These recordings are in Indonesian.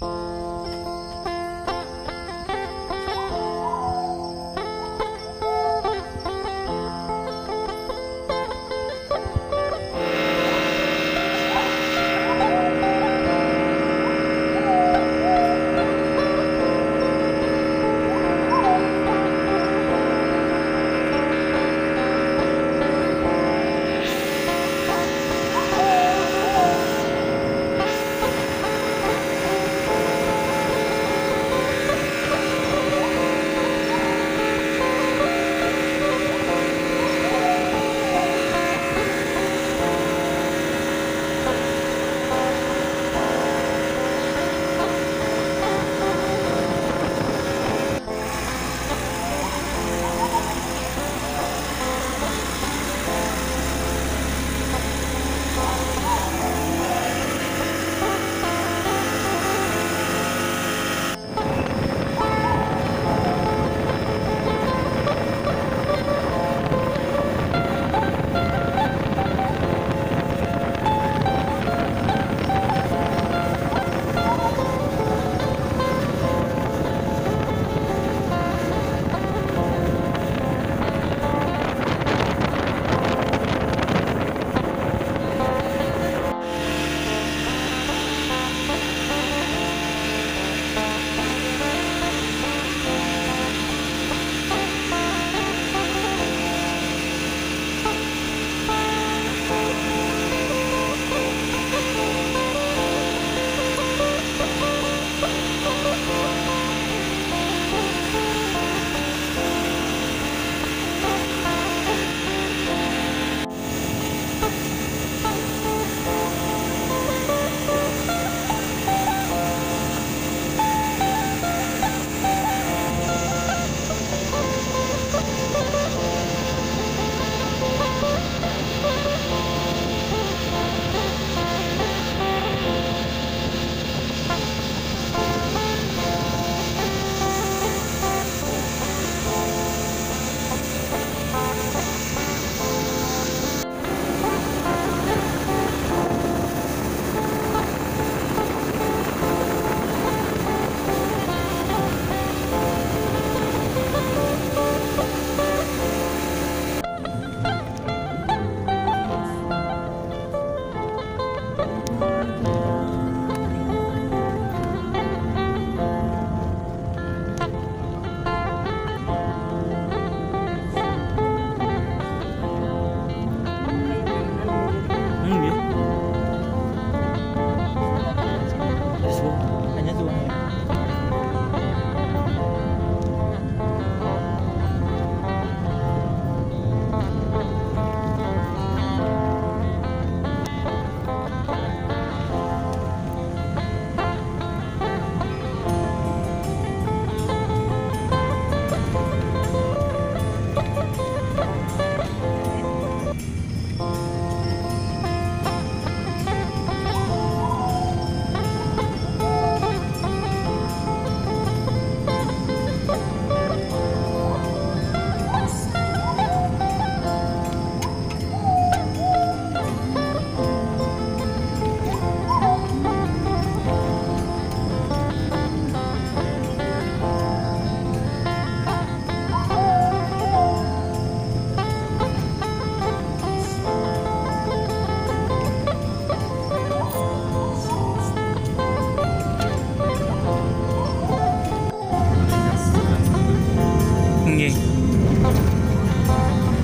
Bye.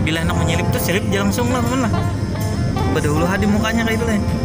Bila anak menyelip tuh selip langsung lah, teman lah. Berdahulu di mukanya kayak itu lah.